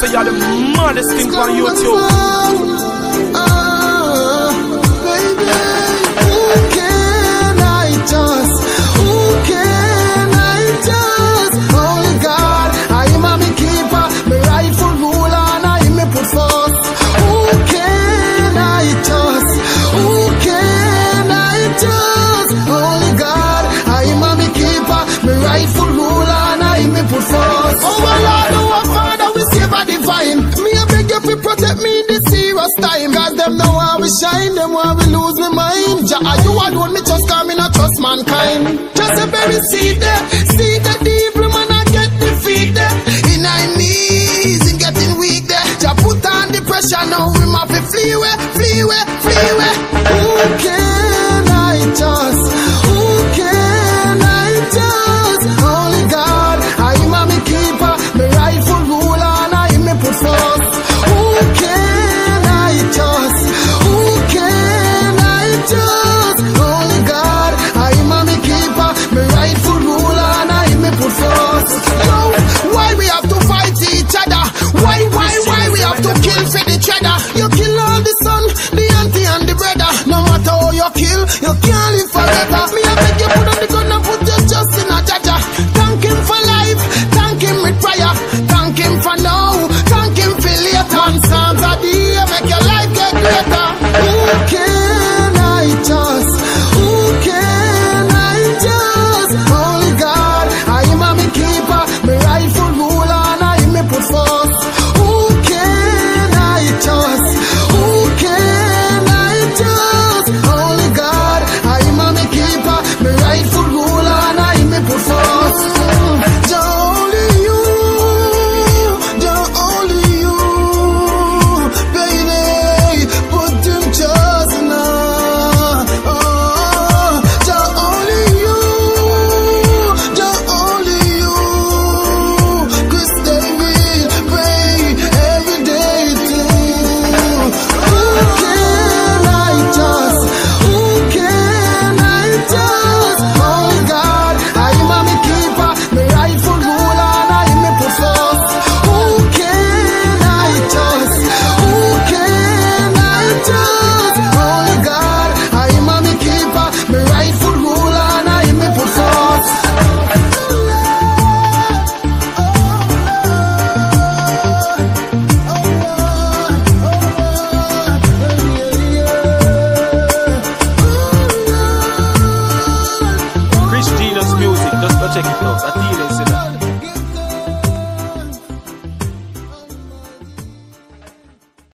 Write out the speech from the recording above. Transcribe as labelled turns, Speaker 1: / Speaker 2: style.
Speaker 1: say you're the maddest thing on YouTube.
Speaker 2: them now I will shine, them I will lose my mind. Jah, you alone, me just come in, I trust mankind. Just a baby seed there, see the devil man, I get defeated. In my knees, in getting weak there. Jah, put on the pressure now, we must be flee away, flee away, flee away. Okay. kill, you can't live forever.